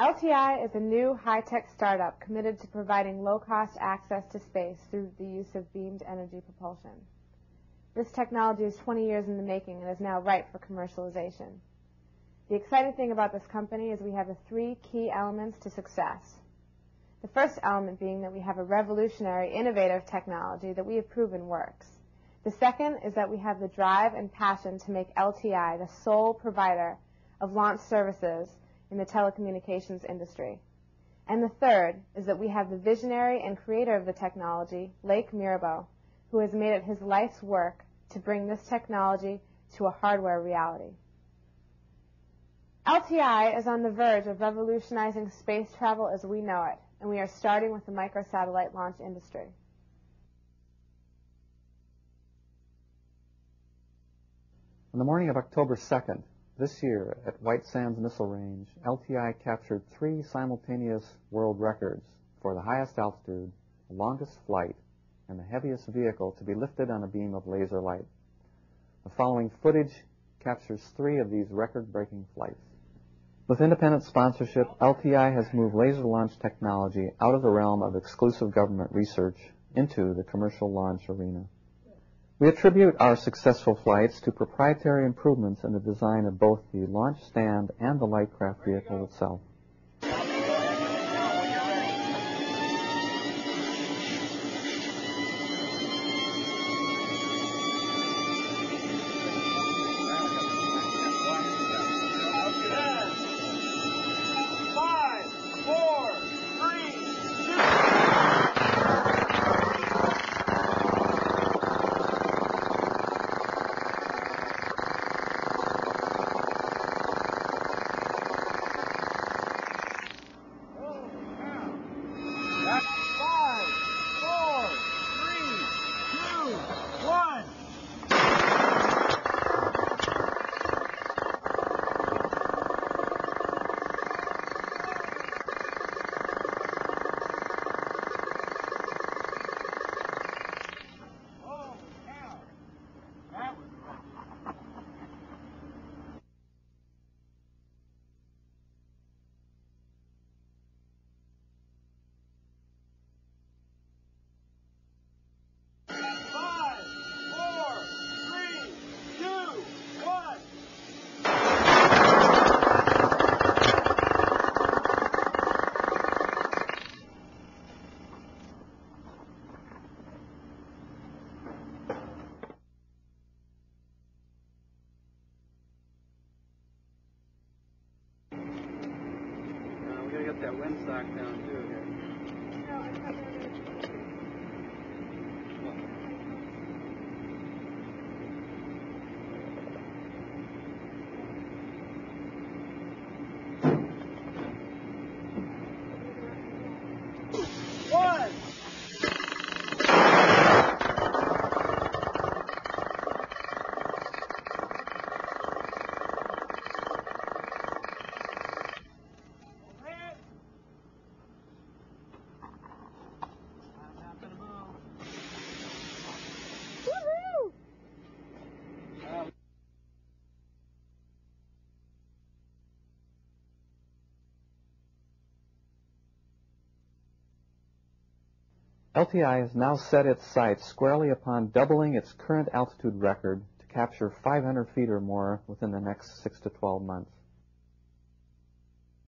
LTI is a new high-tech startup committed to providing low-cost access to space through the use of beamed energy propulsion. This technology is 20 years in the making and is now ripe for commercialization. The exciting thing about this company is we have the three key elements to success. The first element being that we have a revolutionary, innovative technology that we have proven works. The second is that we have the drive and passion to make LTI the sole provider of launch services in the telecommunications industry. And the third is that we have the visionary and creator of the technology, Leik Myrabo, who has made it his life's work to bring this technology to a hardware reality. LTI is on the verge of revolutionizing space travel as we know it, and we are starting with the microsatellite launch industry. On the morning of October 2nd, this year, at White Sands Missile Range, LTI captured three simultaneous world records for the highest altitude, the longest flight, and the heaviest vehicle to be lifted on a beam of laser light. The following footage captures three of these record-breaking flights. With independent sponsorship, LTI has moved laser launch technology out of the realm of exclusive government research into the commercial launch arena. We attribute our successful flights to proprietary improvements in the design of both the launch stand and the light craft vehicle itself. that windsock down too. Here. LTI has now set its sights squarely upon doubling its current altitude record to capture 500 feet or more within the next 6 to 12 months.